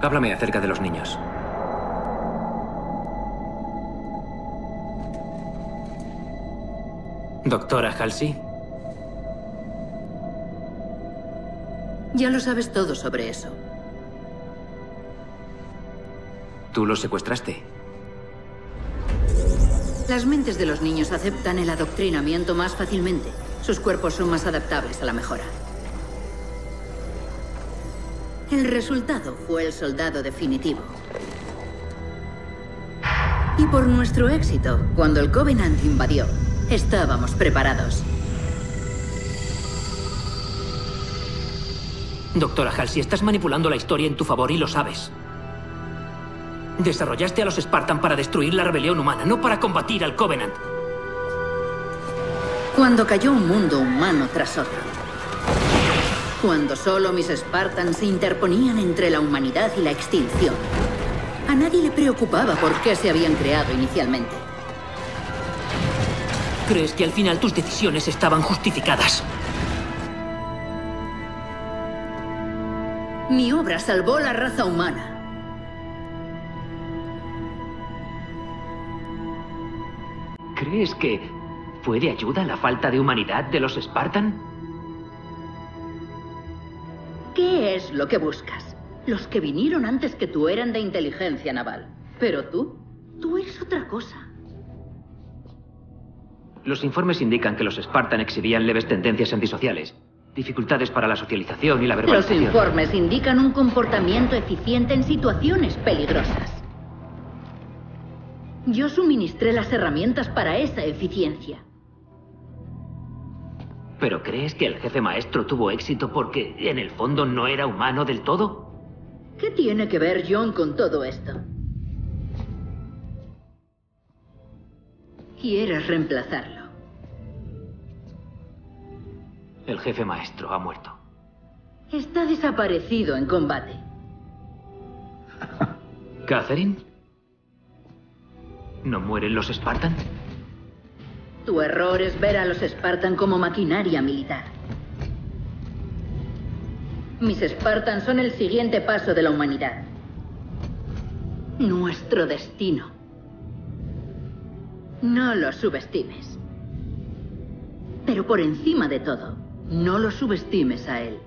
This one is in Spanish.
Háblame acerca de los niños. Doctora Halsey. Ya lo sabes todo sobre eso. ¿Tú los secuestraste? Las mentes de los niños aceptan el adoctrinamiento más fácilmente. Sus cuerpos son más adaptables a la mejora. El resultado fue el soldado definitivo. Y por nuestro éxito, cuando el Covenant invadió, estábamos preparados. Doctora Halsey, estás manipulando la historia en tu favor y lo sabes. Desarrollaste a los Spartan para destruir la rebelión humana, no para combatir al Covenant. Cuando cayó un mundo humano tras otro. Cuando solo mis Spartans se interponían entre la humanidad y la extinción. A nadie le preocupaba por qué se habían creado inicialmente. ¿Crees que al final tus decisiones estaban justificadas? Mi obra salvó la raza humana. ¿Crees que fue de ayuda la falta de humanidad de los Spartan? Es lo que buscas? Los que vinieron antes que tú eran de inteligencia naval. Pero tú, tú eres otra cosa. Los informes indican que los Spartan exhibían leves tendencias antisociales, dificultades para la socialización y la verbalización. Los informes indican un comportamiento eficiente en situaciones peligrosas. Yo suministré las herramientas para esa eficiencia. ¿Pero crees que el jefe maestro tuvo éxito porque en el fondo no era humano del todo? ¿Qué tiene que ver John con todo esto? ¿Quieres reemplazarlo? El jefe maestro ha muerto. Está desaparecido en combate. ¿Catherine? ¿No mueren los Spartan? Tu error es ver a los Spartan como maquinaria militar. Mis Spartans son el siguiente paso de la humanidad. Nuestro destino. No lo subestimes. Pero por encima de todo, no lo subestimes a él.